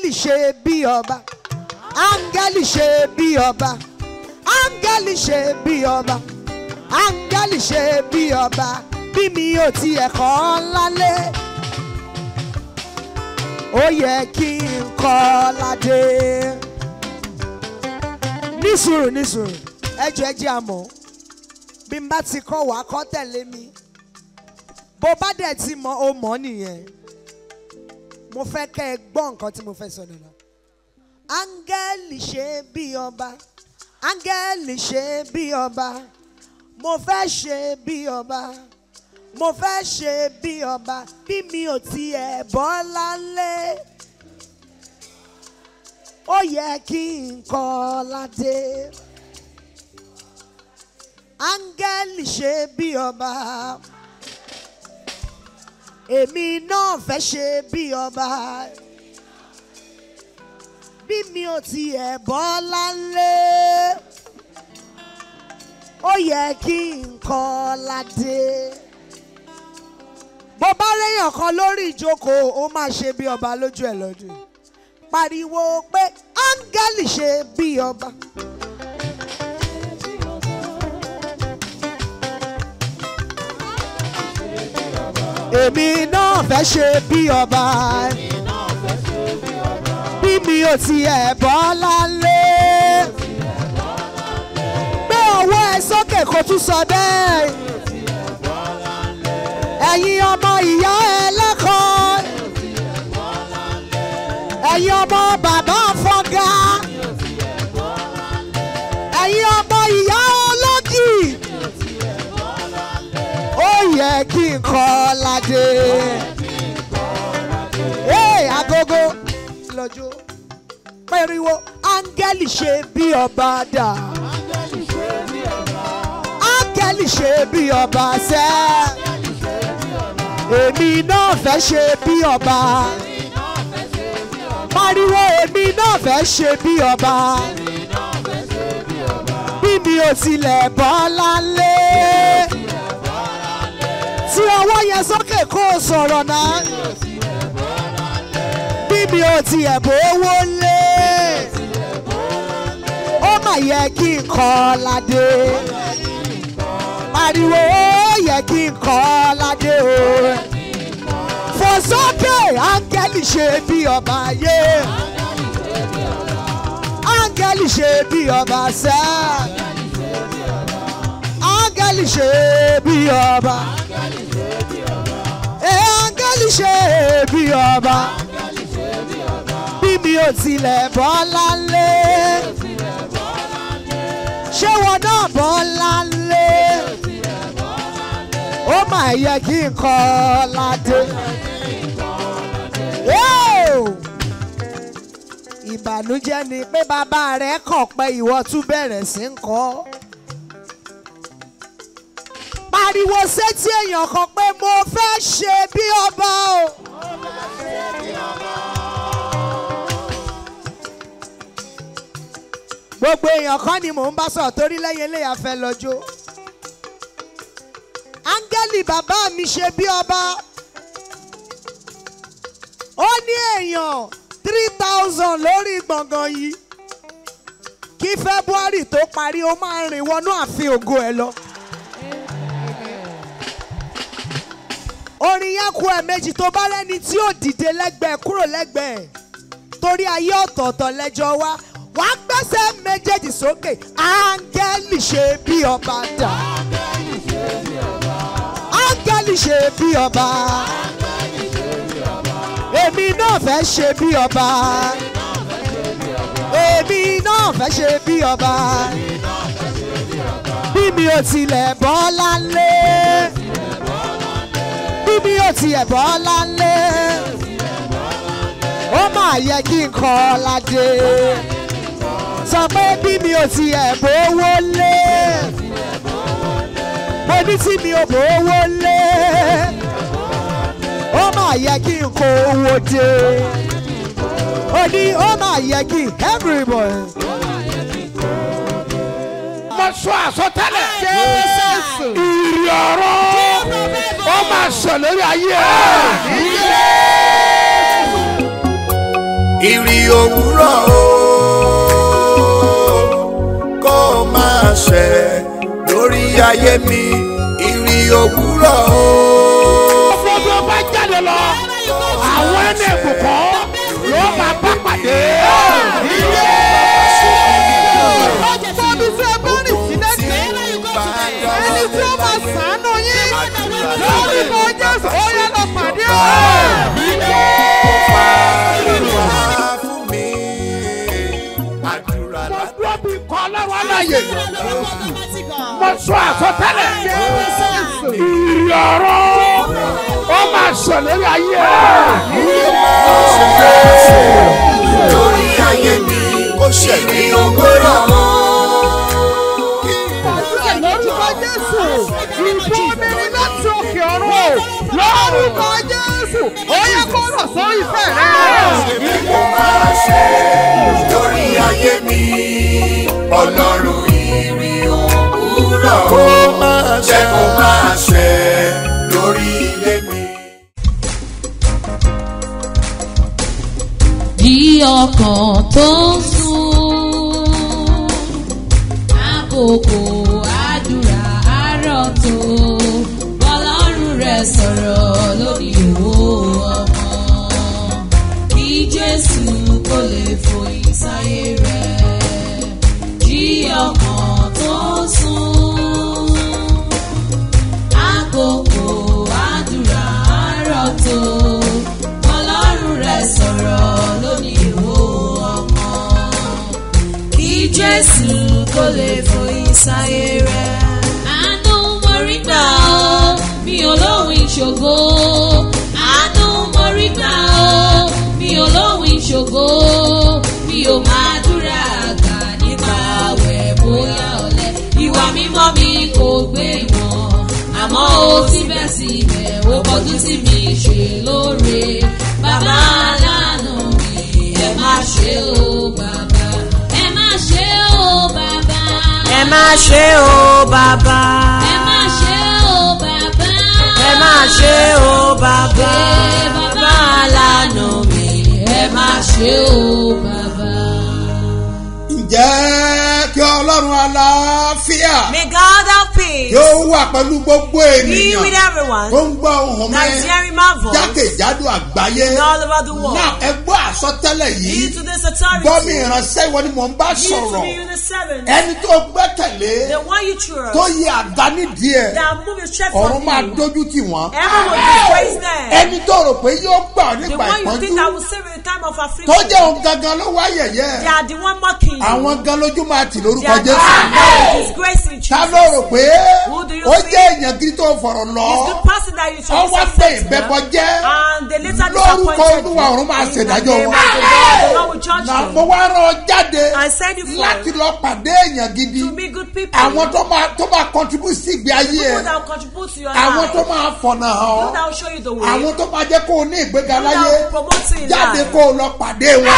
áńgẹ́lì ṣe bí ọba. Áńgẹ́lì ṣe bí ọba. Áńgẹ́lì ṣe bí ọba. Áńgẹ́lì ṣe bí ọba. Bí mi ò tiẹ̀ kọ́ lálé. Ó yẹ kí n kọ́ ládé. Nísùrù nísùrù ẹjọ ẹjẹ àmọ́ bí n bá ti kọ́ wàá kọ́ tẹ̀lé mi. Bó bá dẹ̀ ti mọ̀ ó mọ̀ nìyẹn mo fẹ́ kẹ́ ẹ gbọ́ nǹkan tí mo fẹ́ sọ nìyẹn áńgẹ́lì ṣe bí ọba. Áńgẹ́lì ṣe bí ọba. Mo fẹ́ ṣe bí ọba. Mo fẹ́ ṣe bí ọba. Bí mi ò tiẹ̀ bọ́ lálé. Ó yẹ kí n kọ́ ládé. Áńgẹ́lì ṣe bí ọba èmi náà fẹ́ ṣe bí ọba. Bí mi ò tiẹ̀ bọ́ lálé. Ó yẹ kí n kọ́ ládé. Bó bá réyàn kan lórí ìjókòó ó máa ṣe bí ọba lójú ẹ̀ lọ́dún. Pariwo pé áńgẹ́lì ṣe bí ọba. Èmi náà fẹ́ ṣe bí ọba. Bí mi ò tiẹ̀ bọ́ lálé. Gbé ọwọ́ ẹ sókè kó tún sọ bẹ́ẹ̀. Ẹ̀yin ọmọ ìyá ẹlẹ́kọ̀ọ́ ẹ̀yin ọmọ bàbá fọ́gá ládé ee agogo lọ́jọ́ pẹ̀riwo áńgẹ́lì ṣe bí ọba dà áńgẹ́lì ṣe bí ọba sẹ́ẹ̀ èmi náà fẹ́ ṣe bí ọba. Pariwo èmi náà fẹ́ ṣe bí ọba. Bí mi ò tilẹ̀ bọ́ lálé. Tí ọwọ́ yẹn sókè kó o sọ̀rọ̀ náà. Bí mi ò tiẹ̀ bówó lé. Ó mà yẹ kí n kọ́ ládé. Pariwo ó yẹ kí n kọ́ ládé o. Fò sókè áńgẹ́lì ṣe bí ọba yé. Áńgẹ́lì ṣe bí ọba sẹ́. Áńgẹ́lì ṣe bí ọba. Ẹ áńgẹ́lì ṣe bí ọba. Bí mi ò tilẹ̀ bọ́ lálé. Ṣé wọn náà bọ́ lálé? Ó mà yẹ kí n kọ́ ládé. Ìbànújẹ́ ni pé bàbá rẹ̀ kàn pé ìwọ tún bẹ̀rẹ̀ sí ń kọ́. Pariwo sétí èèyàn kan pé mo fẹ́ ṣe bí ọba o. gbogbo èèyàn kan ni mò ń bá sọ̀rọ̀ torí lẹ́yìn eléyà fẹ́ lọ́jọ́. áńgẹ́lì bàbá mi ṣe bí ọba ó ní èèyàn three thousand lórí gbọ̀ngàn yìí kí february tó parí ó máa rìn wọnú ààfin ògo ẹ lọ. Orin yẹn kú ẹ̀ẹ̀mejì tó bá rẹ́ni tí ò dìde lẹ́gbẹ̀ẹ́ kúrò lẹ́gbẹ̀ẹ́ torí ayé ọ̀tọ̀ọ̀tọ̀ lẹ́jọ́ wá. Wà á gbẹ́sẹ̀ méjèèjì sókè. Áńgẹ́lì ṣe bí ọba dà áńgẹ́lì ṣe bí ọba. Èmi náà fẹ́ ṣe bí ọba. Èmi náà fẹ́ ṣe bí ọba. Bí mi ò tilẹ̀ bọ́ lálé bí mi ò tilẹ̀ bọ́ lálé ó máa yẹ kí n kọ́ ládé sọ pé bí mi ò tiẹ̀ bówó lé. Mo ní tí mi ò bówó lé. Ó máa yẹ kí n kó owó dé. Ó ní ó máa yẹ kí everybody. mo sọ àsọtẹ́lẹ̀. Jésù. ìrì ọ̀rọ̀ ó máa sọ lórí ayé ẹ̀. ìrì òwúrọ̀ o kó máa ṣẹ lórí ayé mi ìrì òwúrọ̀ o. Gbogbo bá jáde lọ, àwọn ẹni ìbùkún ló máa bá pàdé. Sọ àsọtẹ́lẹ̀. Ìyọ̀rọ̀ ó máa sọ lórí ayé lórí ayé mi kó ṣẹ̀lẹ̀ òwúrọ̀ o. Lórúkọ Jésù, ìbomirin láti òkè ọ̀run, lórúkọ Jésù, ó yẹ kó rọ̀ sórí ìfẹ́ rẹ̀. kó máa ṣe lórí ayé mi ọlọ́run ṣe kó máa ṣe lórí ilé mi. Bí ọkàn tó ń sùn, àkókò àdúrà àárọ̀ tó, bọ́lọ́run rẹ̀ sọ̀rọ̀ lórí òwò ọmọ. Kí Jésù kó lè fòyìn sáyé rẹ̀. Bí ọkàn jésù kó lè fòyìn sáyé rẹ̀. àánú mo rí ó mi ò lóhùn ìṣògo. Àánú mo rí ó mi ò lóhùn ìṣògo. Mi ò máa dúrà àgbà nípa àwẹ̀ bóyá ọ̀lẹ. Ìwà mímọ́ mi kò gbé ìwọ̀n àmọ́ ó síbẹ̀síbẹ̀ ó kọjú sí mi ṣe lóore. Bàbá aláàánú mi ẹ má ṣe o bàbá ẹ má ṣe o bàbá. Ẹ má ṣe o bàbá. Ẹ má ṣe o bàbá. Bàbá. Aláàánú mi. Ẹ má ṣe o bàbá. ǹjẹ́ kí ọlọ́run aláfíà may God peace yóò wà pẹ̀lú gbogbo be with ènìyàn everyone. Tó ń gbọ́ ohùn is mi hearing my voice jákèjádò àgbáyé. All over the world. Náà ẹ gbọ́ àsọtẹ́lẹ̀ yìí. Lead to this authority. Gbọ́ mi ìránṣẹ́ ìwọ ni mò ń bá Lead to sọ̀rọ̀. me in the seven ẹni tó gbẹ́kẹ̀lé. The one you trust. Tó yẹ àga nídìí ẹ̀. That move your strength ọ̀run from máa you. dójú tì wọ́n. Everyone will disgrace them ẹni tó rò pé yóò gbà ọ́ the nípa one you think ìpọ́njú. that will save you in time of tó affliction jẹ́ òun gangan ló wá yẹ̀yẹ́. They are the one mocking you. Àwọn gan lójú máa tì lórúkọ the jésù you ta ló rò pé? you ó jẹ́ èèyàn gidi tó fọ̀rọ̀ lọ. Is the person that you should ọ wá pé ìbẹ́bọ jẹ́. Lórúkọ olúwa ọ̀run máa ṣèdájọ́ wọn. na mo wá rán ọ jáde láti lọ pàdé èèyàn gidi. To meet good people. Àwọn tó máa tó máa contribute sí ìgbé ayé ẹ. àwọn life. Tó máa fọ̀nà hàn. ọ́ àwọn tó máa jẹ́ kó o ní ìgbéga láyé. jáde kó o lọ pàdé wọn.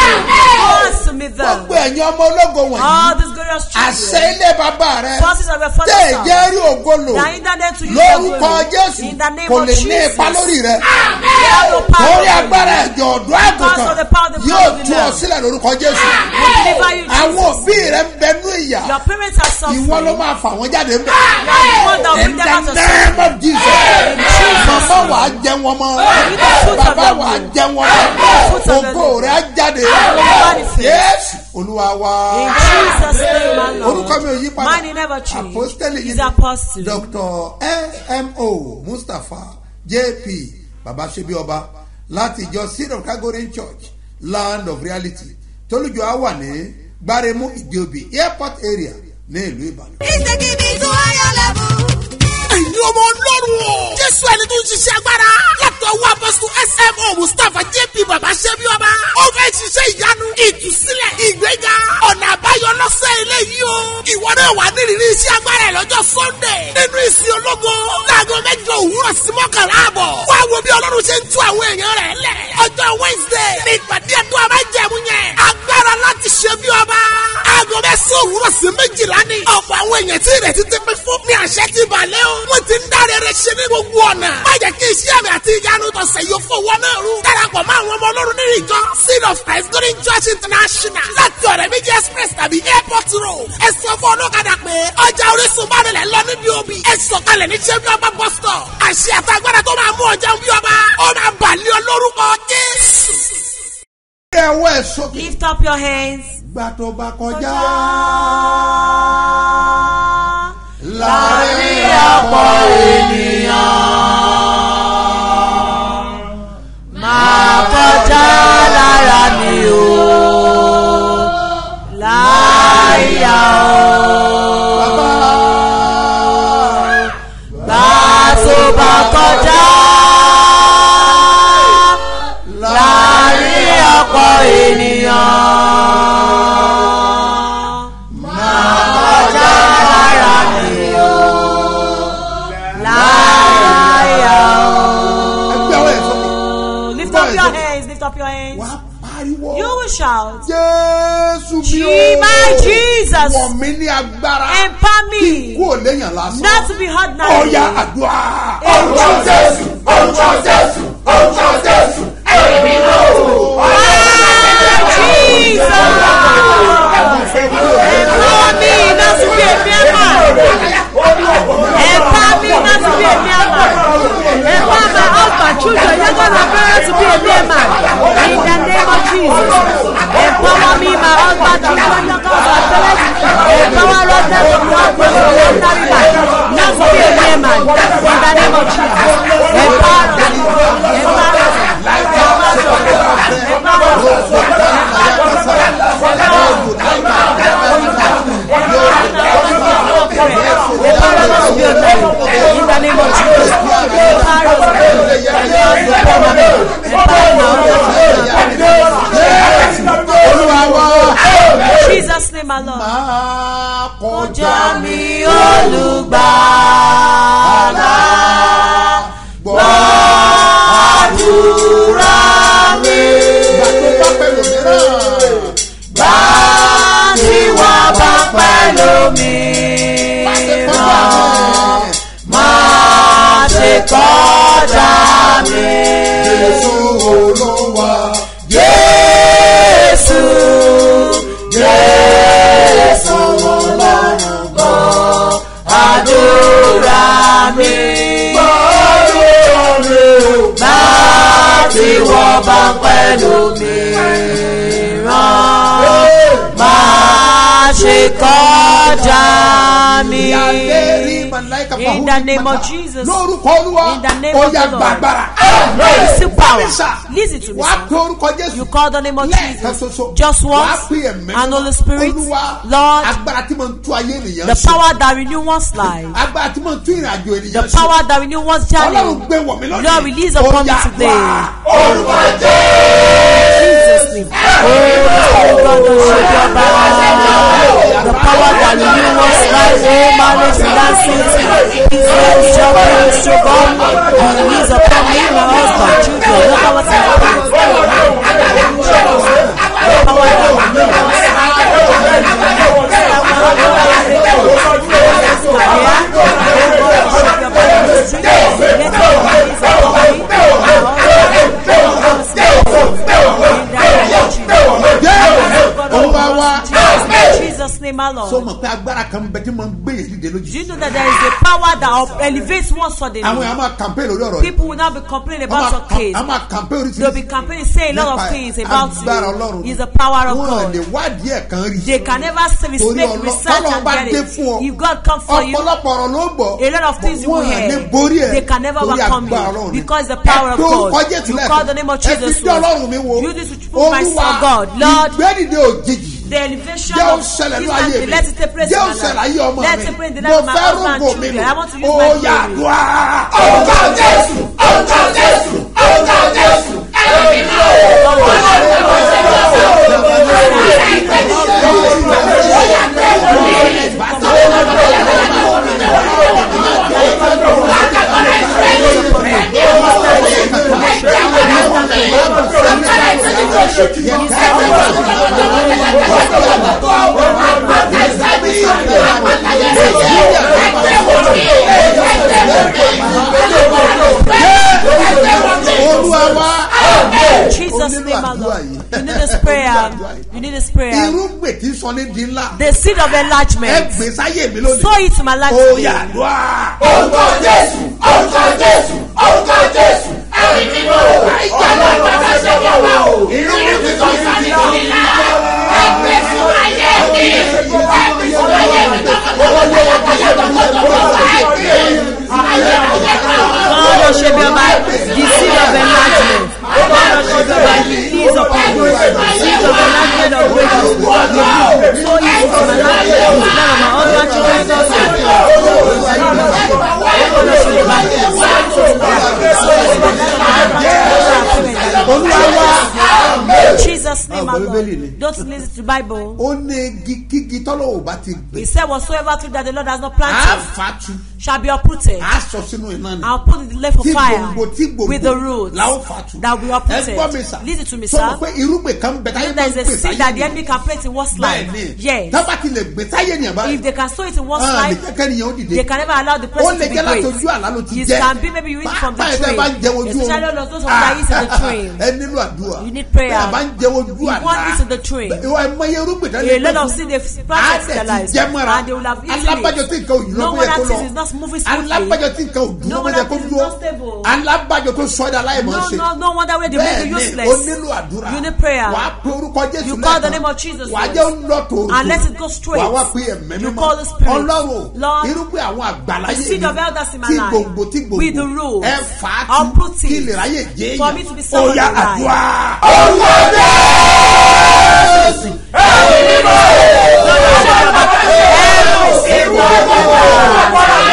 Gbogbo ẹ̀yin ọmọ ológo wọ̀nyí glorious àṣẹ children. Ilé bàbá rẹ. Forces of your tẹ̀ father's jẹ́ house rí ògolo that hinder them to use lórúkọ jésù in the name kò of lè ní Jesus. ipa lórí rẹ. Torí you. agbára ẹ̀jọ̀ ọ̀dọ́ the àgùntàn the yóò the tú ọ sílẹ̀ lórúkọ jésù. You àwọn Jesus. òbí rẹ ń bẹnú ìyà. Your parents are suffering. Ìwọ ló máa fà wọ́n jáde ń bẹ̀. you the in the name of jesus. Mama wà á jẹ wọn mọ. Bàbá wà á jẹ wọn mọ. Ògo rẹ á jáde. Yéésù olúwa in wa Jesus name orúkọ mi ò yí padà apostoli yìí dr smo mustapha jp baba sebi ọba láti ìjọ seed of calgary church land of reality tólùjọ á wà ní gbáremú ìdíobì airport area ní ìlú ìbàdàn. ẹ̀yin ọmọ ọlọ́run o. jésù ẹni tó ń ṣiṣẹ́ agbára. látọ̀ wọ apọ́sù smo mustapha jp baba ṣẹ́bi ọba. ó fẹ́ ṣiṣẹ́ ìyanu ìtúsílẹ̀ ìgbéga ọ̀nà àbáyọ eléyìí o. ìwọ náà wà nírìírí iṣẹ́ agbára ẹ̀ sunday. nínú ìsìn ológo. láago mẹ́jọ òwúrọ̀ sí mọ́kànlá àbọ̀. wá wo bí ọlọ́run ṣe ń tú àwọn èèyàn rẹ̀ lẹ̀. ọjọ́ wednesday ní ìpàdé ẹ̀tọ́ àbájẹ̀mú yẹn. agbára láti ṣe bí ọba. Mẹ́sàn-án òwúrọ̀ sí méjìlá ni. ọ̀pọ̀ àwọn èèyàn tí ìrètí ti pín fún mi àṣẹ ti balẹ̀ o. wọ́n ti ń dáre ṣe ní gbogbo ọ̀nà. má jẹ́ kí iṣẹ́ àmì àti ìyanu tọ̀sẹ̀ yóò fowó náà rú. darapọ̀ mọ́ àwọn ọmọ ọlọ́run nínú ìjọ seed of christ golden church international láti ọ̀rẹ́ méjì express tàbí airport road. ẹ fún ọlọ́kadà pé ọjà orísun bá rẹ̀ lọ níbi òbí. ẹ sọ̀kalẹ̀ ní bàlẹ́. Lift up your hands. Gbà tó bá kọjá. láàárín ọ̀pọ̀ ènìyàn. Máa kọjá lára mi o. Láyà o. Bá tó bá kọjá. Ènìyàn will shout, jésù mi Gee, my Jesus. wọ̀ mí ní agbára. Empower me kú ò léyàn lásán. not to be ordinary. ọ̀ya àdúrà. orúkọ jésù orúkọ jésù orúkọ jésù náà o. Jesus. Empower me not to be a mere man. Empower me not to be a mere man. Empower my husband, children, you're gonna parents to be a mere man. In the name of Jesus. Empower me, my husband, children, you're gonna parents. Empower us not to be ordinary man. Not to be a mere man. In the name of Jesus. Empower us. Empower us. Of Jesus. Empower us. Olúwa wá. Jesus' name, Lord. máa kọjá mi olùgbàlà gbọ́. àdúrà mi. ìgbà tó bá bá pẹ̀lú mi ṣe kọjá mi. In the name of Jesus. lórúkọ olúwa. In the name of the Lord. Receive power. Listen to me. You call the name of Jesus just once and Holy Spirit. Lord, the power that renew one's life, the power that renew one's journey. Lord, release upon me today. orúkọ jésù. Name. Oh, God, the power that renew one's life, oh, marriage, finances, Israel, job, ministry, God, and release upon me, my husband, children, the power that renew one's life. The power that renew one's Olúwa Jesus my so mọ̀ pé agbára kan bẹ tí mo ń gbé yẹn dìde lójú. you know that there is a power that up- elevates one àwọn suddenly? èèyàn máa campaign lórí ọ̀rọ̀ yìí. People will not be complaining about your case. wọ́n máa campaign They'll be oríṣiríṣi. campaigning saying a lot of things about agbára Ọlọ́run. you. Is the power of Wọ́n lè God. wádìí ẹ̀ kan rí. They can never say Torí make research and get it. If God comes for you, ọ̀pọ̀lọpọ̀ ọ̀rọ̀ ló gbọ́. a lot of things you will Wọ́n hear. lè borí ẹ̀. They can never overcome you because the power of God. You call the name of Ẹ fi Jesus. dé Ọlọ́run mi wo. You this to prove myself Olúwa God. Lord, ìgbẹ́dìde òjijì. The elevation of ní country, mi let it take place in my life. Let it take the mo life of my husband and children. I want to use my yà glory. dùá. orúkọ jésù orúkọ jésù orúkọ jésù ẹ̀mí náà o. Yes, olúwa wa. In Jesus' name, my Lord. You need this prayer. You need this prayer. Irúgbìn tí sọ ní di ńlá. The seed of ẹ enlargement. gbé sáyé mi lónìí. Sow it in my life ó today. yà lọ́à. orúkọ jésù orúkọ jésù orúkọ jésù ẹ̀rí mímọ́ àìjà lọ́wọ́ ṣẹṣẹ wà wá o irú mi sọ sí ní ìlà ẹgbẹ́ fún ayé mi ẹgbẹ́ fún ayé mi God of Shebiaba, the seed of enlargement. God of Shebiaba, release upon you. The seed of enlargement of breakthrough. So it is my life. It is none of my husband, children, of Olúwa Jesus' name, my Ah. Lord. Don't listen to Bible. ó ní igi kígi tọ́lọ́wọ́ bá ti gbé. He said, Whatsoever tree that the Lord has not a planted fa tu shall be uprooted. a sọ sínú iná ni. I'll put it of tí fire gbòǹgbò tí gbòǹgbò with the roots la ó fa tu. that will be ẹ gbọ́ mi uprooted. sà. Listen to me, sir. pé irúgbìn kan bẹ táyé there is a seed that the enemy can place in one's life, bẹ́ẹ̀ni yes. tábà ti lè gbé táyé nìyẹn báyìí. If they can sow it in one's Ah, lè life, ó dìde. they can never allow the ó person to be great. ojú àlá ló ti It can be maybe you eat from the Báyìí ojú Especially those of that eat in the tree. Ẹ nílò àdúrà. You need prayer. bẹ́ẹ̀ bá ń jẹ ojú You àlá. want this in the tree. ìwà ẹ̀mọye irúgbìn tán A lot of seed they've planted in their lives ti and they will have eaten alábàjọ tí nǹkan òyìnbó No bó yẹ kó lọ. is not moving smoothly. alábàjọ tí nǹkan òdúró No bó wonder yẹ kó dúró. alábàjọ tó sọ ẹ́ dá láìmọ̀ No, ṣe. no, no wonder where they make you useless. o nílò àdúrà. You need prayer. wàá pe orúkọ jésù You call the name of Jesus wàá jẹ́ ń lọ tòótọ́. And let it go straight. wàá wá pe ẹ̀mẹ́ You mímọ́. call the spirit. ọlọ́run irúgbìn àwọn àgbàláyé the seed of elders in my life, gbòǹgbò tí gbòǹgbò with the roots, ẹ fà á it, kí lè ráyè jẹ́ for èèyàn. me to be someone dá àdúrà. ọ̀sán jẹ́ẹ̀sì ẹ̀rù mímọ́ lọ́dọ̀ bàbá ẹ̀rù ìṣèlú ọ̀gbọ̀gbọ̀ ọ̀gbọ̀gbọ̀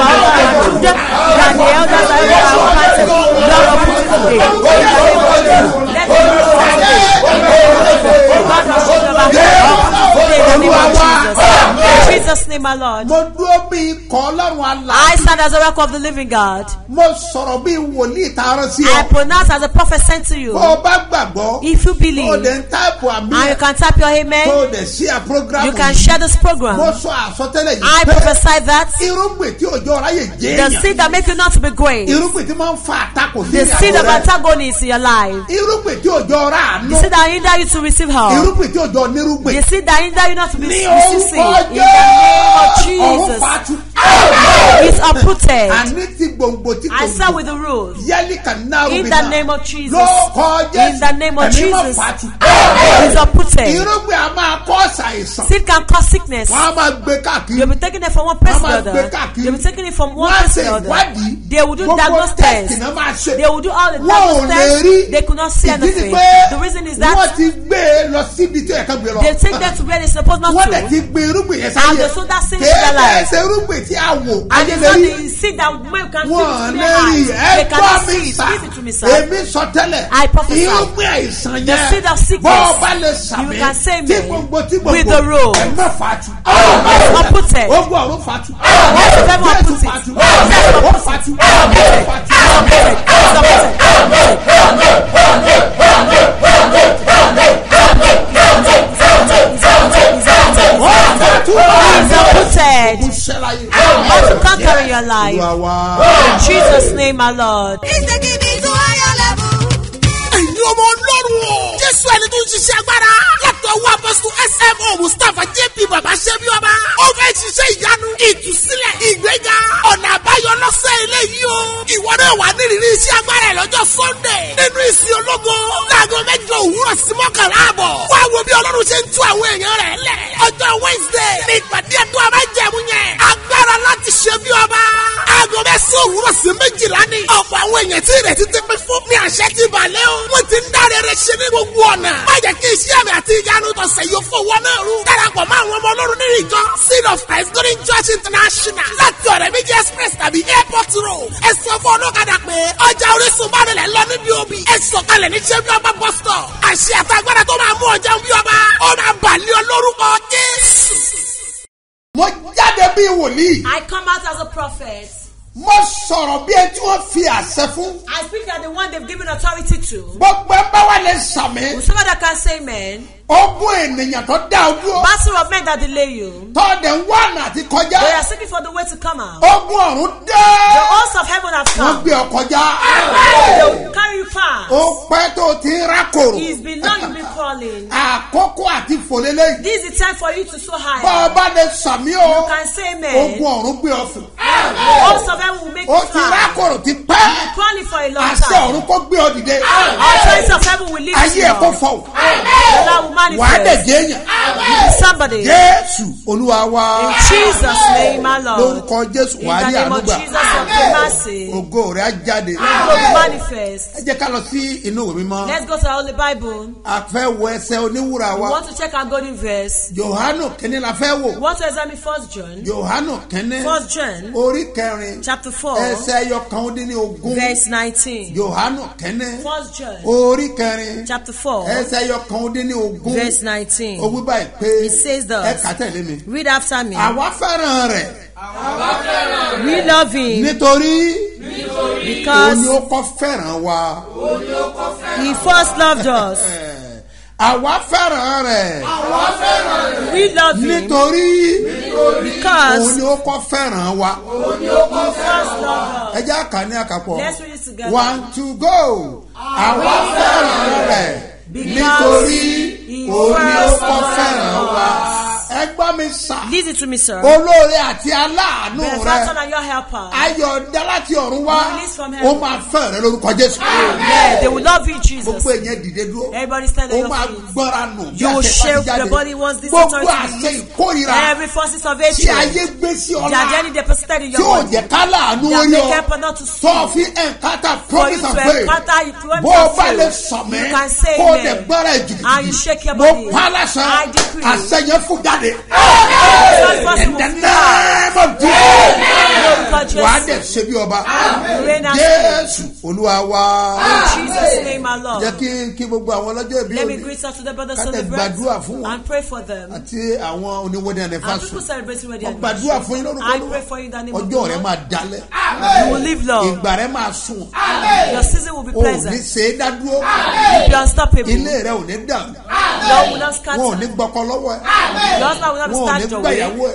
Thank you ó yá in life. àdúrà. orúkọ jésù ẹ̀rí mímọ́ In Jesus' name, my Lord. mo dúró bí ikọ̀ ọlọ́run alá. I stand as a record of the living God. I pronounce as a prophet sent to you. If you believe, and you can type your amen, you can share this program. I prophesy that the seed that make you not to be great, the seed of rẹ. antagonist in your life, the seed that hinder you to receive help, the seed that hinder you not to be receive In the name of Jesus, it's uprooted. I said with the náà In the name of Jesus. In the name of Jesus. fatu. It's uprooted. Seed can cause sickness. You'll be taking it from one person to Wọ́n máa the gbé other. káàkiri. You'll be taking it from one person to the ìwádìí. other. They will do diagnosis. They will do all the diagnosis. They could not see anything. The reason is that e lọ. they take them to where they're supposed not to. And they sow that seed into their life. Tí a wò. And it's not the seed that man can see with their eyes. They cannot see it. Listen to me, sir. èmi sọ tẹ́lẹ̀ I prophesy. irúgbìn àìsàn The yẹn seed of sickness. bọ́ ọ bá lè sàmì You can say tí me. gbogbo tí gbogbo With the rope. ẹ má fatu It's uprooted. ogun ọ̀run fatu Yes, if everyone Jésù puts it. fatu Yes, ó fatu ó fatu. It's uprooted. To conquer in your life. In Jesus' name, my Lord. ẹ̀yin ọmọ ọlọ́run o. jésù ẹni tó ń ṣiṣẹ́ agbára. látọ̀ wá apọ́sù smo mustapha jp baba ṣẹ́bi ọba. ó fẹ́ ṣiṣẹ́ ìyanu ìtúsílẹ̀ ìgbéga ọ̀nà àbáyọ lọ́sẹ̀ eléyìí o. ìwọ náà wà nírìírí iṣẹ́ agbára ẹ̀ lọ́jọ́ sunday. nínú ìsìn ológo láago mẹ́jọ òwúrọ̀ sí mọ́kànlá àbọ̀. wá bí ọlọ́run ṣe ń tú àwọn èèyàn rẹ̀ lẹ̀. ọjọ́ wednesday ní ìpàdé ẹ̀dùn abájẹ̀mú yẹn. agbára láti ṣe bí ọba. aago mẹ́sàn-án òwúrọ̀ sí méjìlá ni. ọ̀pọ̀ àwọn èèyàn tí ìrètí ti pín fún ní àṣẹ ti balẹ̀ o. ti ń dáre rẹ̀ ṣe ní gbogbo ọ̀nà. má jẹ́ kí iṣẹ́ àmì àti ìyanu tọ̀sẹ̀ yóò fowó náà rú. darapọ̀ mọ́ àwọn ọmọ ọlọ́run nínú ìjọ seed of christ golden church international láti ọ̀rẹ́ méjì express tàbí airport road. ẹ sọ fún ọlọ́kadà pé ọjà orísun bá rẹ̀ lọ níbi òbí. ẹ sọ̀kalẹ̀ ní ṣẹ́bí ọba bus stop. àṣẹ àtàgbàdà tó máa mú ọjà bí ọba. ó máa bà lé ọ lórúkọ jésù. mo jáde bí wòlíì I come out as a prophet. Mo sọ̀rọ̀ bí ẹ tí wọ́n fi àṣẹ fún I speak like the one they've given authority to. gbogbo ẹ bá wà lè sàmì Whosoever that can say amen. Ogún ènìyàn tó dá o dúró Battle of men that delay you. tọ́ọ̀dẹ̀ ń wá ọ̀nà àti kọjá They are seeking for the way to come out. ogún ọ̀run dé The hosts of heaven have wọ́n come. gbé ọ kọjá They will carry you fast. ó pẹ́ tó ti rákòrò It's been long you've been crawling. àkókò àti fòlélẹ́yìn This is the time for you to soar bọ́ ọ bá lè sàmì o You can say amen. ogún ọ̀run gbé ọ fún The hosts of heaven will make you ti fly. rákòrò ti pẹ́ Crawling for a long àṣẹ time. ọ̀run kó gbé ọ dìde Authorities of heaven will lift ayé you ẹ̀ kó up. fọ̀ o. The Lord will wàá dẹ̀ Somebody. jésù olúwa wa. In Jesus' name, my Lord. lórúkọ jésù In wàá the rí name of ànúgbà. Jesus, of mercy. ògo rẹ̀ á jáde. Will manifest. ẹ jẹ́ ká lọ sí inú ìwé mímọ́. Let's go to the Holy Bible. a fẹ́ wọ ẹsẹ̀ oníwúrà We wa want to check our golden verse. johanu kínní la fẹ́ We wò want to examine First John. johanu kínní. First John, orí kẹrin. Chapter 4, ẹsẹ̀ ẹyọkan ó dín ní ogún. Verse 19. johanu kínní. First John, orí kẹrin. Chapter 4, ẹsẹ̀ ẹyọkan ó dín ní ogún verse 19. ó wí báyìí pé It says ẹ thus. kà tẹ̀lé mi Read after me. àwa fẹ́ràn rẹ̀ We love him nítorí òun ni because ó kọ́ fẹ́ràn wa. he first loved us. àwa fẹ́ràn rẹ̀ We love him nítorí òun because ni ó kọ́ fẹ́ràn wa. he first loved us. ẹ jẹ́ àkà ní àkàpọ̀ Let's read it together. one two go. àwa fẹ́ràn rẹ̀ nítorí òun ni ó kọ́ fẹ́ràn wa. Ẹ gbọ́ mi sà Listen to me, sir. olóore àti aláàánú rẹ and your helper. ayọ̀ dá láti ọ̀run wá Release from ó heaven. máa fẹ́ rẹ lórúkọ jésù. Yeah, they will love you, Jesus. gbogbo èèyàn dìde dúró Everybody stand on ó your máa gbọ́ra nù You will àṣẹ ti jáde. the body once this gbogbo authority àṣẹ release. ìkórira Every forces of tí hatred. ayé gbé sí ọlá are journey deposited in tí your ò body. jẹ́ ká láàánú They are orí making ọ help not to see. fi ẹ̀ńkátà For promise you and to faith encounter you to bó o bá lè faith. sọ̀mí You can say kó o amen. dẹ̀ gbọ́ra And you shake your mo body. pa àṣẹ yẹn fún jáde name of Jesus. Lórúkọ wà á dẹ̀ ṣe bí ọba. Jésù olúwa wa. Jẹ́ kí kí gbogbo àwọn ọlọ́jọ́ ìbí Let me òní. greet us to the brothers Ká on the dẹ̀ bread gbàdúrà fún wọn. and pray for them. àti àwọn oníwọ́dẹ wọ́n gbàdúrà fún yín lórúkọ ọjọ́ rẹ máa dalẹ̀. You will live long. ìgbà rẹ máa sùn. Your season will be o ní ṣe é dádúró ilé rẹ ò ní dàrú. Wọn ò ní gbọ́kọ lọ́wọ́ ẹ husband will not be wọn ò ní snatched away. gbàyàwó ẹ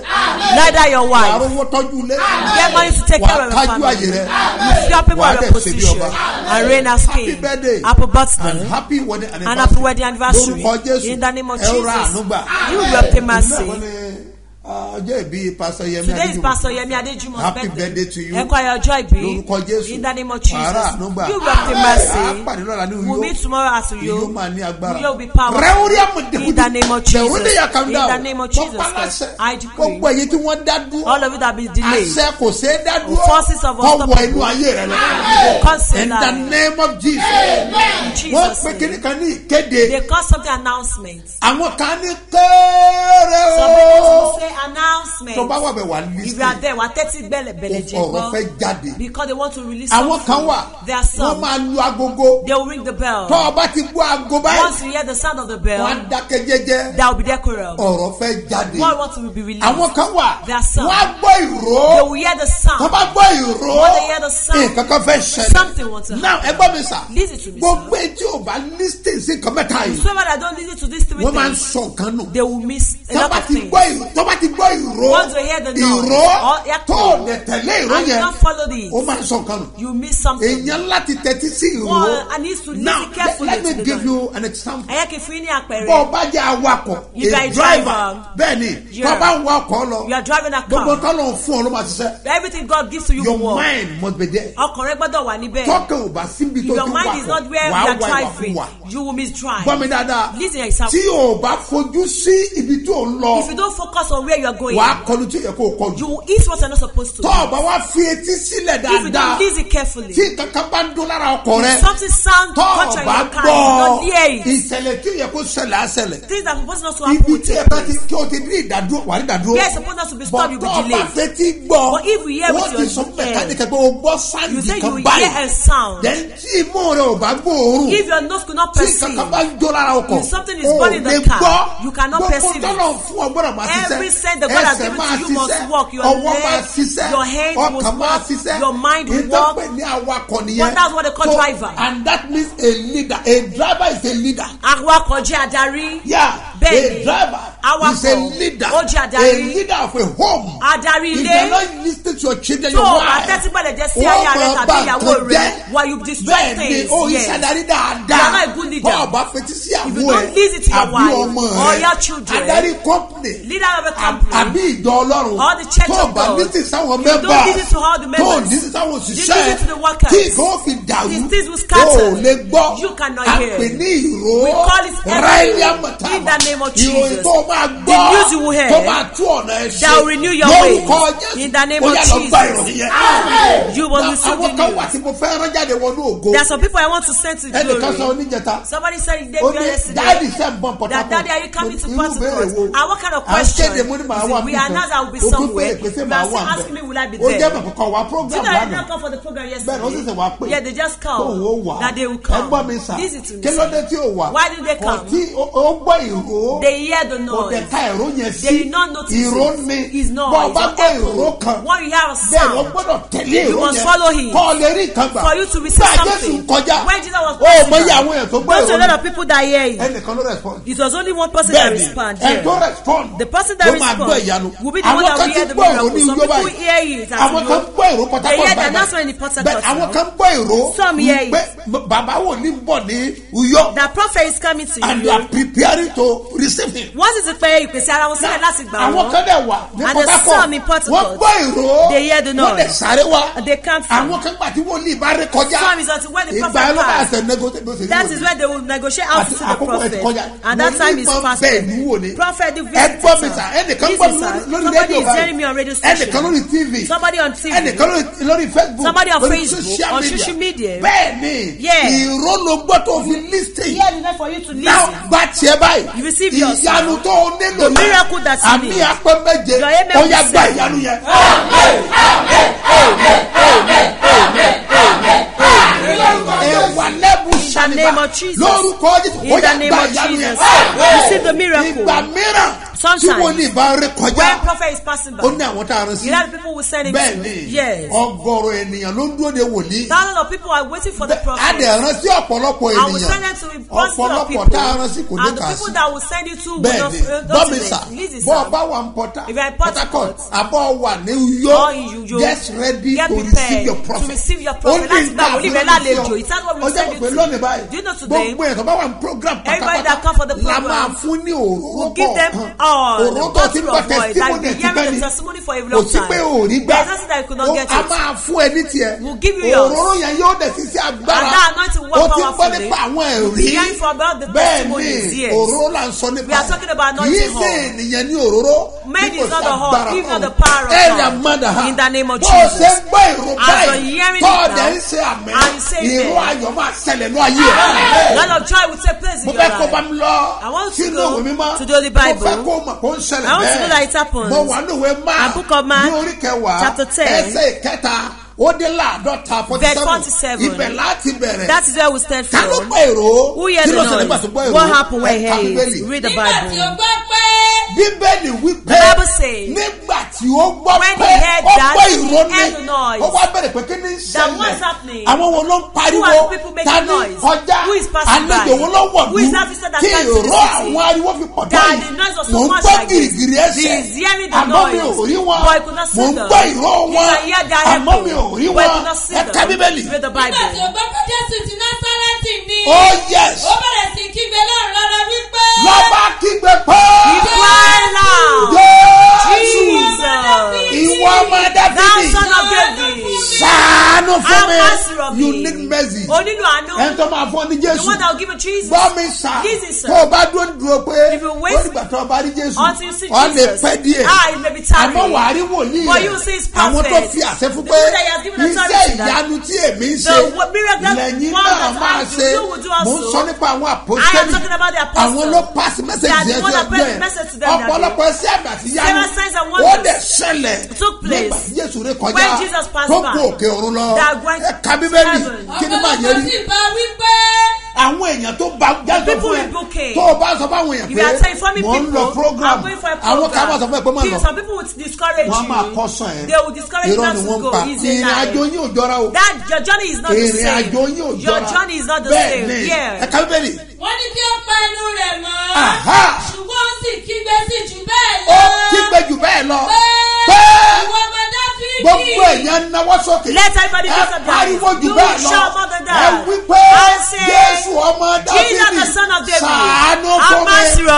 Neither your wàá wife. rówó tọ́jú ilé Get money to take wàá care of your kájú family. àyè rẹ You fear people Wàá of dẹ̀ your ṣe bí position ọba. and reign as Happy king. birthday. Happy and birthday. happy wedding And happy wedding anniversary. lórúkọ jésù In the name of ẹ ó ra Jesus. àánú gbà You will obtain mercy. Ní, ah, ọjọ́ ìbí pásọ yẹmi Today is. Pastor Yemi Adejumo's Happy birthday. to you. Ẹ̀kọ́ ayọ̀ ọjọ́ ìbí. lórúkọ jésù In the name of Jesus. wàá ra àánú gbà You will obtain mercy. uyó meet tomorrow at uyó Uyo. máa ní agbára Uyo will be àmọ̀dẹ́kùdù In the name of Jesus. In the name of Jesus Christ. I decree. gbogbo èyí tí wọ́n dá dúró All of you that be delayed. àṣẹ kò ṣe é dá dúró Forces of unstoppable. inú ayé rẹ lọ in the name of Jesus wọ́n pe kíní kan ní ìkéde They call something announcement. àwọn kan ní kéré o announcement. tó bá wà bẹ̀ wà If you are lísì there, wà tẹ́tí gbẹ́lẹ̀ bẹ̀lẹ̀ jẹ́ ọ̀rọ̀ fẹ́ gbọ́. jáde Because they want to release àwọn something. kan wà There are wọ́n some. máa lu agogo They will ring the bell. bá ti gbọ́ ago báyìí Once you hear the sound of the bell, wọ́n á dákẹ́ jẹ́jẹ́ there will be decorum. ọ̀rọ̀ fẹ́ jáde God wants to be released. àwọn kan wà There are some. wọ́n á gbọ́ ìró They will hear the sound. bá gbọ́ ìró When they hear the sound, nǹkan kan fẹ́ ṣẹlẹ̀ Something wants to happen. ẹ gbọ́ mi sà Listen to me, gbogbo sir. etí ò bá lísìn sí nǹkan mẹ́ta yìí that don't listen to these three wọ́n máa ń things, sọ nǹkan nù they will miss a lot of things. gbọ́ bá ti gbọ́ ìró the noise, ìró echo, tó o dẹ̀ tẹ̀lé ìró yẹn ó máa sọ nǹkan nù. èèyàn láti tẹ́tí sí ìró. Now let, me give you an example. Fún bọ́ ọ bá jẹ́ awakọ̀ a driver bẹ́ẹ̀ ni tó bá ń wa ọkọ̀ lọ gbogbo tọ́lọ̀ fún ọ ló máa ṣiṣẹ́. Your mind must be there. Tọ́kàn ò bá síbi tó ti wakọ̀ wàá ìwàkuwà you will misdrive. gbọ́ mi dáadáa. Tí o bá fojú sí ibi tó ń lọ If you don't focus on where where you are going. wàá kọlu tí yẹ kó kọlu. you eat what you are not supposed to. tọ́ọ̀ bá wá fi etí sílẹ̀ dáadáa. if you don't lis ten carefully. tí kankan bá ń dún lára ọkọ rẹ. something sound culture your car you don't hear it. ìṣẹ̀lẹ̀ tí yẹ kó ṣẹlẹ̀ á ṣẹlẹ̀. things that suppose not to happen. ibi tí ẹ bá ti kí o ti ní ìdádúró wà ní ìdádúró. yes suppose not to be stopped you be delayed. but tọ́ọ̀ bá fẹ́ ti gbọ́. but if you hear with your ear. wọ́n ti sọ mẹ́kánì kẹ́kẹ́ o gbọ́ sáǹdì kan báyìí. you say you hear a sound. then tí imú rẹ ò bá gbóòórùn. if your nose could not perceive. tí kankan bá ń dún lára ọkọ. if something is burning the car you cannot perceive it. gbogbo tọ́lọ̀ fún ọgbọ́dọ̀ máa every said the God has given to you must walk. Your legs, your hand must walk, your mind will walk. But that's what they call so, driver. And that means a leader. A driver is a leader. Yeah, a driver awakọ̀ is a leader ó jẹ́ adarí. a leader of a home. Adarí ilé if you are not lis ten to your children your wife tó o bá tẹ́tí gbọ́dọ̀ jẹ́ sí aya rẹ tàbí ìyàwó rẹ why you destroy things bẹ́ẹ̀ ni o oh, iṣẹ́ adarí dáadáa. You are not a good leader. Bọ́ọ̀ bá fetí sí àbúrò ẹ àbí ọmọ rẹ adarí company àbí ìjọ ọlọ́run tó o bá lis ten sáwọn members. tó o lis ten sáwọn òṣìṣẹ́ tí ìkọ́ fi dàrú o lè gbọ́. Àpè ní ìró. Rẹ́yàmọ̀tà ìròyìn tó o máa gbọ́ the news you will hear tó máa tú ọ̀nà ẹ̀ ṣe shall renew your way in the name of Jesus àwọn kan wà tí mo fẹ́ rán wọnú ògo. there are some people I want to send to glory. ẹnìkan sọ oníjẹta. somebody said he dey here yesterday. daddy send bomb port harcourt. daddy are you coming to port harcourt. and what kind of questions? is it we announce I will be somewhere. you are still asking me will I be there. o jẹ́ bàbá kan wá program lánàá. you know I did not come for the program yesterday. bẹ́ẹ̀ ni ó sì ṣe wá pé. yeah they just come. that they will come. ẹ mi sà. this is kí ló dé tí o wà. why did they come. ọtí gbọ́ they hear the noise ọdẹ ta ìró yẹn sí ìró ni. Bọ́ ọ bá gbọ́ ìró kan bẹ́ẹ̀ ló gbọ́dọ̀ tẹ̀lé ìró yẹn. kọ́ ọ lè rí nǹkan gbà. Bá jésù kọjá ó mọ iye àwọn èèyàn tó gbọ́ ìró yẹn ẹnìkan ló respond. Bẹ́ẹ̀ ni ẹ̀ tó respond ló máa gbọ́ ìyanu. àwọn kan ti gbọ́ ìró ní ìjọba báyìí àwọn kan gbọ́ ìró pátákó báyìí àwọn kan gbọ́ ìró pé bàbá wò ní bọ̀ ní uyọ and they are preparing to receive him. What is ti pe ìpèsè ara wọn sílẹ̀ láti gbà wọ́n. àwọn kan dẹ̀ wà ní pọtákọ̀ wọ́n gbọ́ ìró. Wọ́n dẹ̀ sáré wá. Àwọn kan gbà tí wòlíì bá ré kọjá. Ìgbà ló bá ṣe negotiate bó ṣe that is when they will negotiate out to the prophet. and that time is fasting. bẹ́ẹ̀ ni wò ni. Ẹgbọ́ mi ta ẹnìkan gbọ́ mi lórí facebook. Lórí social media. bẹ́ẹ̀ ni. Ìró ló gbọ́ tó fi lis ten now gbà tiẹ̀ báyìí ìyanu tó o nílò yẹn àmì apẹ méje ó yá gbà ìyanu yẹn. ẹwà lẹ́bù sanima lórúkọ jésù ó yá gbà ìyanu yẹn. ìgbà mìíràn sometimes tí where prophet is passing by ó ní àwọn a rán sí. people will send him bẹ́ẹ̀ ni ọgọ́rọ̀ ènìyàn ló ń dúró de wòlíì. Thousands of people are waiting for the prophet a dẹ̀ rán sí ọ̀pọ̀lọpọ̀ ènìyàn send them to ọ̀pọ̀lọpọ̀ tá a rán sí kò ní kà sí and the people that will send you to will not not be there bọ́ ọba wà ní port port harcourt àbọ̀ wà ní uyo get ready to receive your prophet. ó ní ìgbà àfúnilẹ̀ ọjọ́ pẹ̀lú ọ̀nà báyìí. Gbogbo ẹ̀ tó bá wà ní program pátápátá la máa fún ní òróró kọ̀ọ̀kan òrótọ́ ti gba testimony ẹ̀tìbẹ́ni kò sí pé o rí gbà a máa fún ẹ ní tiẹ̀ òróró yẹn yóò dẹ̀ sí sí agbára. O ti gbọ́ nípa àwọn ẹ̀rí. bẹ́ẹ̀ ni òróró là ń sọ nípa. ẹ̀ kì í ṣe ènìyàn ní òróró. Bí kò sí agbára kan ẹ̀rì àmàdà. Ha bó o ṣe ń gbọ́ ìró báyìí tọ́ọ̀dẹ̀ ń ṣe àmẹ́ ìró ayọ̀ máa ṣẹlẹ̀ ní ayé ẹ̀. Mo fẹ́ kó bá mi lọ. Sínú òwe mímọ́? mo fẹ́ kó kó mọ̀ kó ń ṣẹlẹ̀ bẹ́ẹ̀. I want to know that it happens. mo wà máa ní orí kẹwàá ẹsẹ̀ ìkẹta ó dé láàdọ́ta forty seven. verse forty seven. Ibẹ̀ láti bẹ̀rẹ̀. that is where we stand for. káló pé èrò. who hear the noise? what happen when he hear it read the bible. nígbà tí o bíbélì wí the bible say. nígbà tí o gbọ́ pé ó gbọ́ ìró ni. ó wá bẹ̀rẹ̀ pé kí ni ṣẹlẹ̀? àwọn wo ló ń pariwo? tani kọjá? Àlejò wo ló wọ̀ mí kí ìró àwọn ariwo fi pọ̀ báyìí? mò ń gbọ́ gìrìgìrì ẹsẹ̀ àmọ́ mi ò rí wọn. Mò ń gbọ́ ìró wọn. Àmọ́ mi ò ò rí wọn ẹ ka bíbélì. nígbà tí o gbọ́ pé ti náà sọ Mósè ni. oh yes. ó bẹ̀rẹ̀ sí kígbe lọ́run lọ́dọ̀ wípé. lọ́ba kígbe pé. ìgbà ẹ̀là. jésù ìwọ ọmọ dáfídì. that son of david. sàánú fún mi you need mercy. onínú àánú. ẹni tó máa fún ọ ní jésù. the one that will give you jesus. bọ́ mi sà. jesus sir. tó o bá dúró dúró pé. if you wait for me. ó dìgbà tó o bá rí jésù. until you see jesus. ọ ah, may be tiring. àmọ́ wàá rí wòlíì. you see his prophet. àwọn tó fi àṣẹ fún pé. the he has given authority to that. ìyanu tí èmi ń ṣe. the miracle that one ṣe mò ń sọ nípa àwọn I am àpòsílẹ̀ talking about the apostles. àwọn ló pass message They are the yẹn that day. ọ̀pọ̀lọpọ̀ ẹsẹ̀ yanu Several signs and ó dẹ̀ ṣẹlẹ̀ took place nígbà tí Jésù ré kọjá. when Jesus passed tó by. kú òkè ọ̀run lọ. Ẹ ka to bíbélì. heaven. kí ni máa yẹ rí? Àwọn èèyàn tó bá jáde people fún ẹ. Tó o bá sọ fún àwọn èèyàn If you are pé mò ń people, lọ program. àwọn kan bá sọ fún ẹ pé má lọ. Some people will discourage wọn máa you. kọ́ sàn ẹ́. They will discourage you. Irọ́ ni to wọ́n ń go. pa. ìrìn àjò yín ò jọra o. That your journey is not the ìrìn same. àjò yín ò jọra The bẹ́ẹ̀ same. ni Yeah. ẹ̀ka bíbélì wọ́n ní kí ó pa ẹnu rẹ̀ mọ́. Ṣùgbọ́n ó sì kígbe sí jù bẹ́ẹ̀ ó lọ. kígbe jù bẹ́ẹ̀ lọ pé ìwọ ọmọ dáfídì. gbogbo èèyàn náwó sókè Let everybody ẹ lift up their pariwo jù You bẹ́ẹ̀ lọ shout more than ẹ that. wí pé jésù ọmọ Jesus, dáfídì the son of David, sàánú fún mi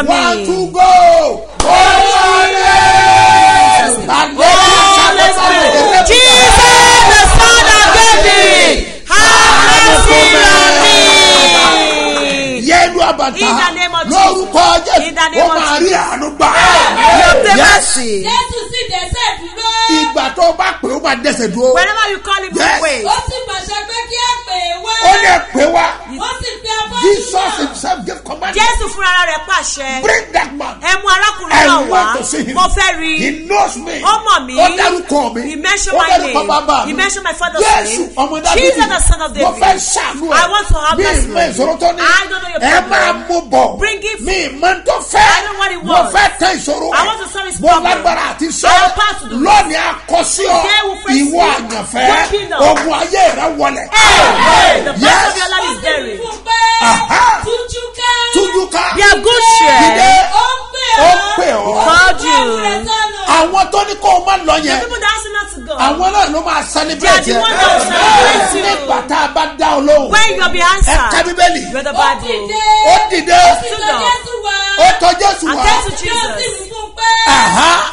me. one two go Holy Spirit. Jesus, yẹlu abata In the name of Jesus. lórúkọ jésù In the name ó of máa rí àánú gbà You obtain Yes. mercy. jésù sì dẹ́sẹ̀ dúró. ìgbà tó bá pè ó máa dẹ́sẹ̀ dúró Whenever you call him, Yes. waits. ó sì pàṣẹ pé kí á. Ó lè pè wá ó jesus himself gave command Jésù fúnra rẹ̀ pàṣẹ. bring that man Ẹ mú arákùnrin náà want wá. Mo fẹ́ rí he i. knows me Ó mọ̀ mí. ó dárúkọ mi He mentioned ó my dárúkọ bàbá name. mi He mentioned my father's jésù name. ọmọ dábìlì Jesus the son of mo David. fẹ́ ṣàánú ẹ I want to have mi mercy ìmọ̀ on ìṣòro tó ní I don't know your ẹ problem. máa mú bọ̀ Bring it. mi ìmọ̀ tó fẹ́ I know what he mo wants. fẹ́ tẹ ìṣòro I want to solve his mo problem. lágbára àti sọ I to do it. lónìí ọ Today we face ìwọ àyànfẹ́ ogun ayé rẹ wọlẹ̀ the Yes. yes. of your life is buried. fún pé Aha. tújú ká. tújú ká Be a good Dìde. share. ó pè ọ́. Called you. àwọn tó ní kó o má lọ The yẹn people that ask you not to go. àwọn náà ló máa celebrate They are the yẹn one that will celebrate you. nígbà tá a bá dá ọ lóhùn When you'll be ẹ ká answered. bíbélì You're the ó Bible. dìde. ó dìde ó sì tọ̀ jésù wá. ó tọ jésù And wá to Jesus.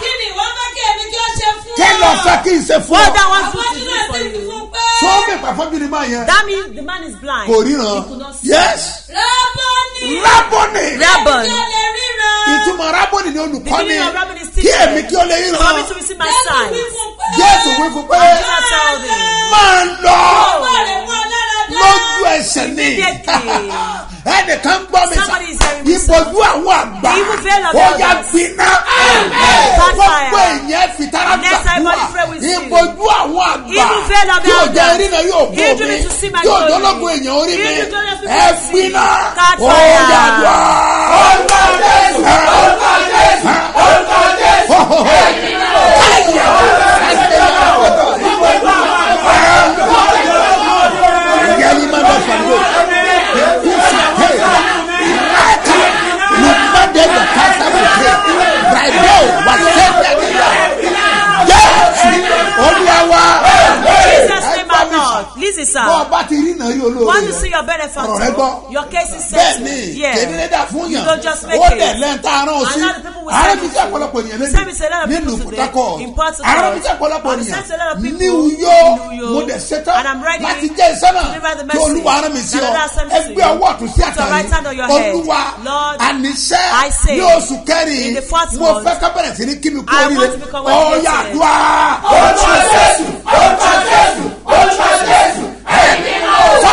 kí ni ìwọ fẹ́ kí èmi kí ó ṣe fún ọ. kí lọ fẹ́ kí n ṣe fún What ọ you you. Mi pàfọ́jú ni máa yẹn. That means the man is blind. kò ríran. Yes. Ó lè ríran. ìtumọ̀ rábọ́nì ni olùkọ́ni The meaning of Rabban is kí èmi kí ó lè For ríran me to receive my sight. wí fún pé. jésù wí fún pé. Máa lọ lójú ẹsẹ̀ ni ẹnìkan gbọ́ mi sá. Ìbòjú àwọn àgbà. Ó yà gbiná. Gbogbo èèyàn fi tara Next time, gbàdúrà ìbòjú àwọn àgbà. Yóò jẹ eré náà yóò bò my yóò glory. jọlọ́gbọ̀ èèyàn orí mi. Ẹ gbiná. Ó fire. yàdùá. orúkọ jésù. Orúkọ jésù. Orúkọ jésù. Yẹ́nì máa bá fàlùwẹ̀. Kùsì tẹ̀. Ráìkà. Lùmọ́dé bẹ̀ káṣá bẹ̀ tẹ̀. Ràìdó wà sẹ́dẹ̀ níyà. Jésù olúwa wa. Jesus name our Bọ́ sir. ọba ti rí nàrí olóore. Want to see your Ọ̀rọ̀ rẹ gbọ́. Your case is settled. ni, Yeah. kèdè dà fún yàn. You don't just make Ó it. dẹ̀ lẹ́ńtà arán o sí. Send mi to ọ̀pọ̀lọpọ̀ ènìyàn lẹ́nu. Nínú Port Ààrẹ mi sí ọ̀pọ̀lọpọ̀ And ènìyàn. Ní. Uyo. Mo dẹ̀ ṣetán And I'm ready láti jẹ́ the Kí message. Olúwa rán mi sí ọ. Ẹgbẹ́ ọwọ́ ọ̀tún sí head. Olúwa àníṣẹ́ I say, ní oṣù kẹrin. in the fourth Mo fẹ́ ká bẹ̀rẹ̀ sí ní kí mi kú I oríire. want to become one Ó of yá the àdúrà. Orúkọ Jésù. Orúkọ Jésù.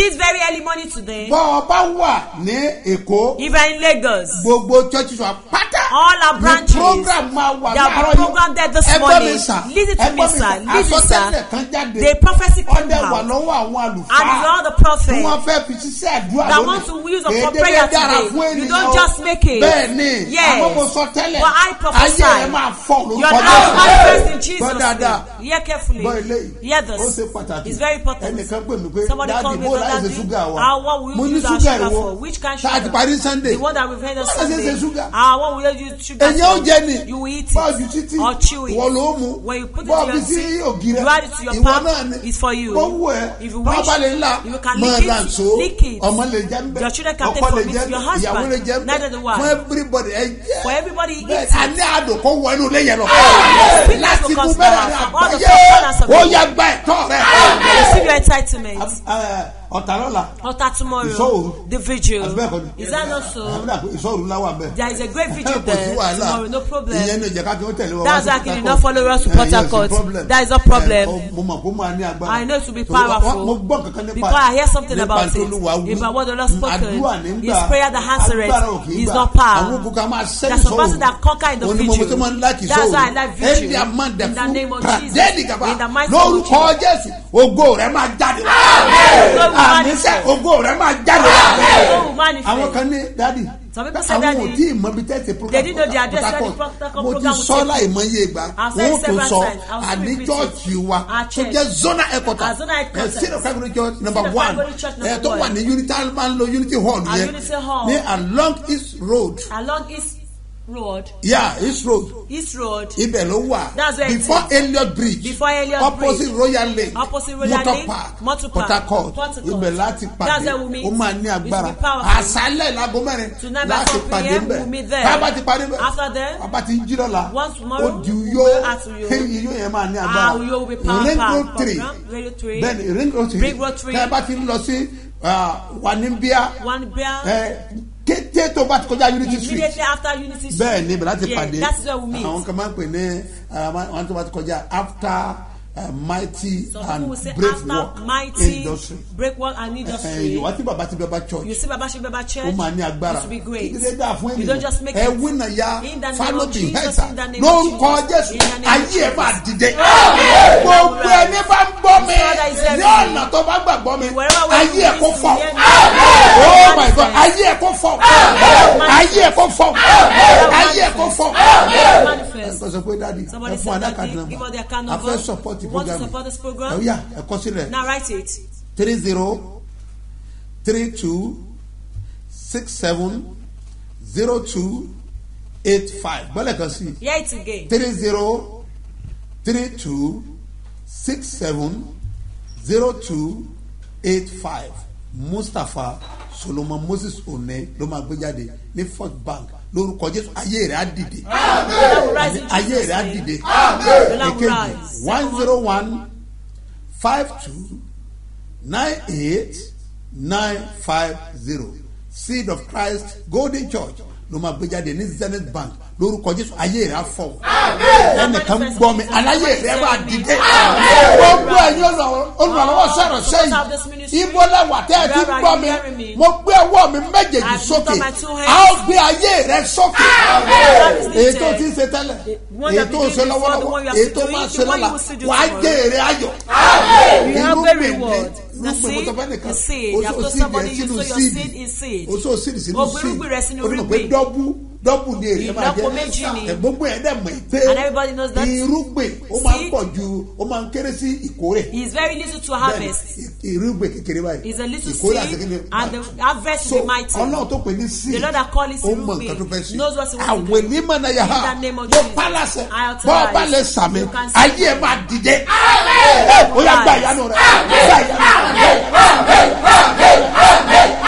This very early morning today, Bọ́ ọ bá wà ní Èkó. you're in Lagos, Gbogbo church wa pátá. all our branches, program máa wà láàárọ̀ will be program there this Ẹ morning. mi sà. Listen to Ẹ me, sir. Listen, Àsọtẹ́lẹ̀ sir. kan jáde. The prophecy came Ọdẹ wà out. lọ́wọ́ àwọn And àlùfáà. it's all the Tí prophet wọ́n fẹ́ fi ṣiṣẹ́ àdúrà that lónìí. want to use it for prayer today. You don't just make it. Bẹ́ẹ̀ni. Àmọ́ mo sọ tẹ́lẹ̀. But I prophesy. Ayé rẹ̀ máa fọ̀ lórúkọ Your Jésù. life manifest in Jesus' name. Hear carefully. Hear Ó ṣe this. pàtàkì. It's very important. Ẹnìkan pè mí pé Somebody bó the ṣe day. ṣúgà wa. Ah, Mo ní sugar ìwọ. Tá a ti sugar? parí Sunday. That Báwo ṣe ṣe sugar? Ah, sugar Èyàn ó jẹ ni. It títí. or chew it. Ìwọ ló mú. Your sí tea, ògì rẹ̀. you add it to your Ìwọ náà ni. It's for you. Bó wù ẹ́. If you Bá wish, bá lè ńlá. Mọ̀ lick it. Ọmọ lè jẹ́ mbẹ́. Ọkọ lè jẹ́. Ìyàwó husband, lè jẹ́ mbẹ́. Fún everybody ẹ jẹ́. For everybody Bẹ́ẹ̀ eats a it. ní àdùn kó wọ inú ilé yẹn lọ. Yes. Láti kú bẹ́ẹ̀ other àgbáyé. Ó the yá gba ẹ̀tọ́ rẹ̀. Receive your entitlement. Ẹ, ọ̀tà lọ́la Altar Ìṣọ́ tomorrow, òru. the vigil. àti bẹ́ẹ̀ kọ́ ni Is that not so? àbúrò àpò ìṣòro ńlá wà bẹ́ẹ̀. There is a great vigil kò sí there wàhálà tomorrow, no problem. ìyẹn ní ìjẹ́ká kí wọ́n tẹ̀lé wa That's wá sí why I did Port not follow us to Harcourt. Port Eh, yes, Harcourt. problem. That is a problem. Eh, mo mọ̀ kó máa ní agbára. I know it will be Torí wa- wa- powerful. mo gbọ́ kankan nípa Because I hear something nípa about tó it. Olúwa wí. About what the Lord spoken. àdúrà nígbà His prayer that answereth agbára ò kì í is gbà. not power. àwọn ogun kan máa sẹ́yìn There's some person that conquer in the Òun ni mo vigil. tó máa ń láti That's sóòrù. why I like vigil. Ẹni àmàdà In the fún name of Jesus. Pàdéèdì gàba. In the mighty name of Lórúkọ Jésù, ògo rẹ̀ máa jáde. Àníṣe ògo rẹ̀ máa jáde. Will manifest. Àwọn kan ní say Àwọn daddy. ò tí ì mọ ibi tẹ́sí program. They didn't know the address where the Port Port Harcourt. Harcourt Mo ti sọ láì mọ iye ìgbà. Wọ́n tún several sọ àní chọ́ọ̀chì wa tó church. jẹ́ zona headquarters. Ẹ̀ of Calvary Church number one. Ẹ̀ tó wà ní Unity ń lo Unity Hall Our yẹn. Ní along East Road. Road, Yeah, East Road. East Road, ibẹ̀ ló wà. That's where it before. Elliot Bridge. Before Elliot opposite Bridge. Royal Lake. Opposite Royal Motor Lake, Park. Motor Park, Harcourt Port Harcourt. ibẹ̀ láti That's pàdé. where we meet. ó máa ní agbára. àṣálẹ̀ ìlago mẹ́rin. Tonight by láti 4 pàdé p.m. we'll meet there. kábà ti pàdé ńbẹ̀ After there, bàbá ti ń jí lọ́la. once tomorrow, yó go out to iyó yẹn máa ní Ah, agbára Uyo will be power ring road three program, Radio 3, bẹ́ẹ̀ni ring road three Ring road three. kábà ti ń lọ sí wàníbíà one bear. Kété tó bá ti kọjá Unity Street Immediately after Unity Street. bẹ́ẹ̀ ni ibẹ̀ láti pàdé That is where we meet. àwọn kan máa ń pè ní àwọn tó bá ti kọjá after uh, mighty Some will say and brave work mighty industry. breakwork and industry. ìwà tí bàbá ti bẹ bá church You see Baba Shebeba Church? ó máa ní agbára. It will be great. ìdílé dáa fún You don't just make ẹ it. ya Jesus, hẹ́sà in the name of lórúkọ Jesus, jésù ayé ẹ máa dìde. Gbogbo ẹni bá ń gbọ́ mi ní ọ̀nà tó bá gbàgbọ́ mi ayé ẹ we fọ́. me. oh my god ayé ẹ kó fọ́. Ayé ẹ kó fọ́. Ayé ẹ kó fọ́. Ẹ sọ pé Somebody ẹ fún nàmbà a fẹ́ support want to support this program. ẹ yà ẹ kọ sílẹ̀ Now write it. three zero three two six seven zero two eight five bọ́lẹ̀ kan sí Hear it again. three zero three two six seven zero two eight five mustapha solomon moses one ló máa gbé jáde ní first bank. Lórúkọ jésù ayé rẹ̀ á dìde. Ayé rẹ̀ á dìde. Èkejì one zero one five two nine eight nine five zero. Seed of christ golden church ló máa gbé jáde ní zenith bank. Lórúkọ jésù ayé rẹ̀ á fọ̀. Ẹnìkan gbọ́ mi aláyé rẹ̀ máa dìde. Gbogbo ẹ̀yin olùrànlọ́wọ́ sọ̀rọ̀ sẹ́yìn ibo lẹ́wà tẹ́ ẹ ti gbọ́ mi. mo gbé ọwọ́ mi méjèèjì sókè. a ó gbé ayé rẹ̀ sókè. Èyí tó ti ń ṣe tẹ́lẹ̀. Èyí tó ń ṣe lọ́wọ́lọ́wọ́. Èyí tó máa ṣe lọ́la. wàá jẹ́ èrè ayọ̀. Have a seed, seed. Oṣù told síìdì somebody you sínú sow your seed in seed. sínú O irúgbìn rẹ sínú síìdì ó ní mọ̀ pé irúgbìn. Dọ́bù ni èrè máa jẹ́ gbogbo ẹ̀ dẹ̀ mọ̀ pé And everybody knows that. irúgbìn ó máa ń Seed. pọ̀ ju ó máa ń kéré sí ìkórè He is very little to harvest. irúgbìn kékeré báyìí He's a little seed and the harvest be mighty. ọlọ́run tó pè ní sí The Lord that call it ó mọ irúgbìn nǹkan tó fẹ́ sí knows what he wants to do. àwẹ̀ ní mọ̀nà yà In ha the name of mo Jesus. pálásẹ̀ I authorize. bọ́ ọba lè sàmì ayé ẹ̀ máa dìde ó yà gba ìyanu rẹ̀ gba ìyanu rẹ̀.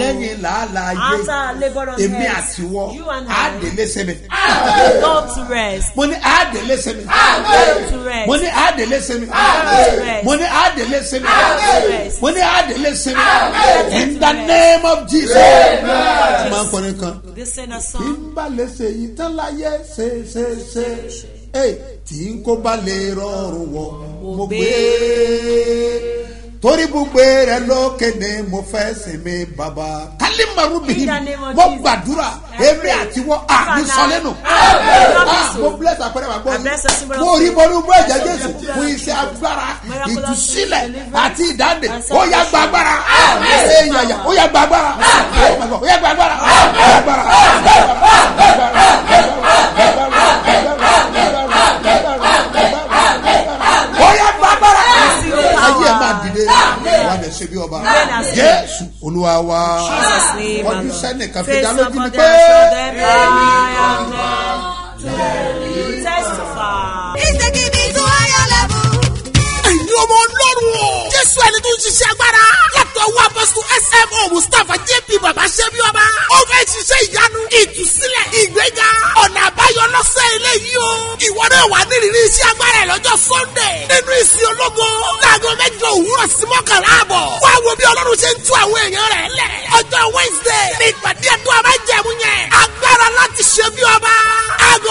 Lẹ́yìn làálàá ayé èmi àtiwọ́ àdèlé sẹ́mi. mo ní àdèlé sẹ́mi. Mo ní àdèlé sẹ́mi. Mo ní àdèlé sẹ́mi. Mo ní àdèlé sẹ́mi. In the name of jesus. Máa ń kọrin kan. Song. ń bá lè ṣe yìí tán láyé ṣe ṣe ṣe tí ń kó bá lè rọrùn wọ mo gbé. torí gbogbo rẹ lókè ni mo fẹ́ sinmi bàbá. Name of mo gbàdúrà. Èmi àti wọ́n à ní sọlẹ́nu mo bless àpẹẹrẹ wa gbọ́ of mo rí faith. bọ́lú bọ́ ẹ̀jẹ̀ jésù. fún iṣẹ́ agbára ìtúsílẹ̀ àti ìdáǹdè. Ó yá gba agbára. Ṣé yàyà ó yá gba agbára. Ó yá gba agbára. ó yá gba agbára ayé ẹ̀ máa dìde wà lè ṣe bí ọba jésù olúwa wa name. ọdún sẹ́nìkan fi Face dá lójú ni pé. Testify. fún ẹni tó ń ṣiṣẹ́ agbára. látọ̀ wọ apọ́sù smo mustapha jp baba ṣẹ́bi ọba. ó fẹ́ ṣiṣẹ́ ìyanu ìtúsílẹ̀ ìgbéga ọ̀nà àbáyọ lọ́sẹ̀ ilé yìí o. ìwọ náà wà nírìírí iṣẹ́ agbára ẹ̀ lọ́jọ́ sunday nínú ìsìn ológo láago mẹ́jọ òwúrọ̀ sí mọ́kànlá àbọ̀. wá wo bí ọlọ́run ṣe ń tú àwọn èèyàn rẹ̀ lẹ̀. ọjọ́ wednesday ní ìpàdé ẹ̀tọ́ àbájẹ̀mú yẹn agbára láti ṣe bí ọba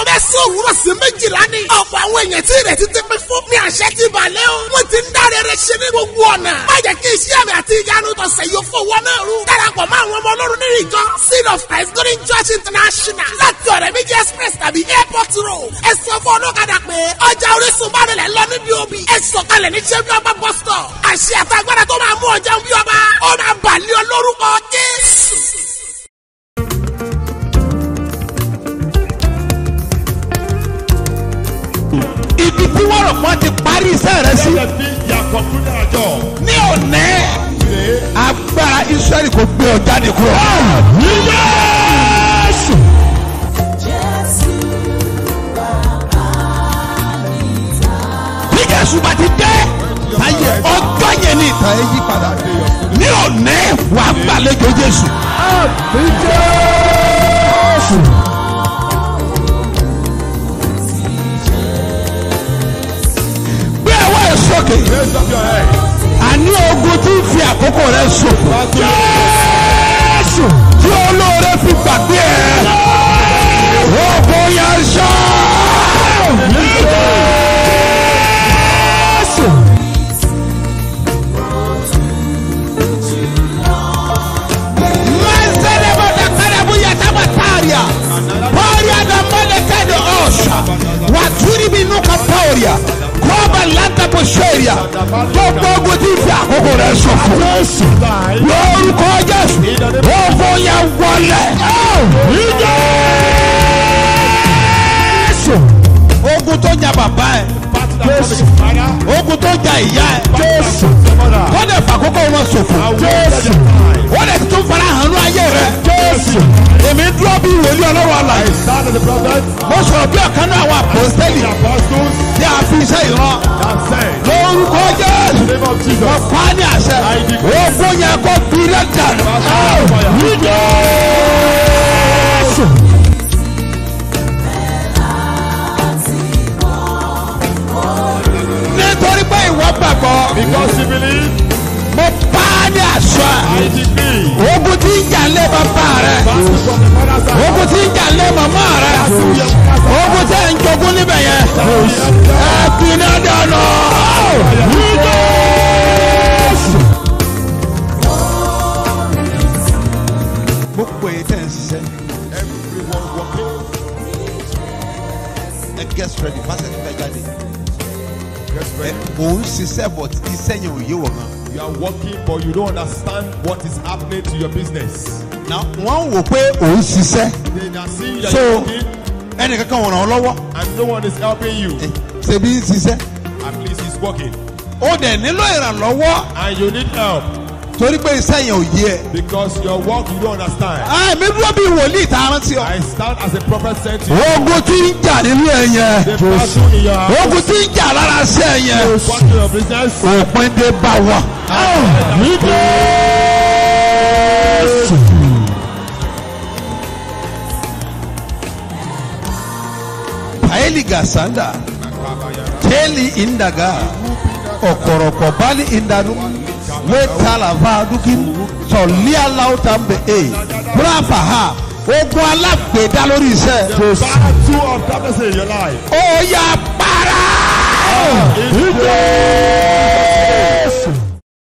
mẹ́sàn-án òwúrọ̀ sí méjìlá ni. ọ̀pọ̀ àwọn èèyàn tí ìrètí ti pín fún ní àṣẹ ti balẹ̀ o. wọ́n ti ń dáre rẹ̀ ṣe ní gbogbo ọ̀nà. má jẹ́ kí iṣẹ́ àmì àti ìyanu tọ̀sẹ̀ yóò fowó náà rú. darapọ̀ mọ́ àwọn ọmọ ọlọ́run nínú ìjọ seed of christ golden church international láti ọ̀rẹ́ méjì express tàbí airport road. ẹ sọ fún ọlọ́kadà pé ọjà orísun bá rẹ̀ lọ níbi òbí. ẹ sọ̀kalẹ̀ ní ṣẹ́bí ọba bus stop. àṣẹ àtàgbàdà tó máa mú ọjà bí ọba. ó máa bàlẹ́ ọ lórúkọ jésù. Rò wọ́n ti parí iṣẹ́ rẹ sí ní òní agbára israẹli kò gbé ọ jáde kúrò. Jésù. bí jésù bá ti dé ayé ọjọ́ yẹn ní ìtàn ẹ yí padà ní òní wà á gbàlejò jésù. gbé sókè Raise up your head. àní ogun tí ń fi àkókò rẹ ṣòfò. Bàbá ẹ̀. Jésù. Ogun tó jà ìyá ẹ̀. Jésù. Wọ́n dẹ̀ fàkókò wọn ṣòfò. Jésù. Wọ́n dẹ̀ tún fara hàn ní ayé rẹ̀. Jésù. Èmi dúró bí wòlíì ọlọ́run àlàyé. Mo sọ̀rọ̀ bí ọ̀kan náà àwọn apostles tí a fi iṣẹ́ ìran. Lórúkọ Jésù. In the name of Jesus. Wọ́n pa á ní àṣẹ. Ogun yẹn kó gbiná dànù. Ní Jésù. Ìwọ gbàgbọ́, Because you believe, mo pa á ní àṣẹ. I decree. Ogun tí ń jà lé bàbá rẹ̀. Ogun tí ń jà lé màmá rẹ̀. Ogun tí ń jogún iṣẹ́ yẹn ò yé wọ̀ gan. You are working, but you don't understand what is happening to your business. Na wọ́n wò pé òun ṣiṣẹ́. They are that So you're working, ẹnì kankan wọ̀n ràn ọ́ lọ́wọ́. and no one is helping you. Ẹ, Ṣebí ń ṣiṣẹ́. At least he's working. Ó dẹ̀ nílò ìrànlọ́wọ́ And you need help torí pé iṣẹ́ yẹn ò yé ẹ. because your work you don't understand. Àmì dúró bí wòlíì tá a rántí ọ. I stand as a prophet sent you. Ogun tí ń jà nínú ẹ yẹn. The battle in your house, Ogun tí ń jà lára sí ẹ yẹn. battle in your business. Òpin dé bá wa. Ní Jésù. Paeli gasanda. Teli indaga. Okoroko bali indadu. Wetala vadukin. Sọ̀líà láwùtà ń bẹ̀ ẹ́. Bùrọ̀fà ha. Ogun alágbèédá lórí iṣẹ́. Battle of darkness in your life. Ó yá para. Jésù.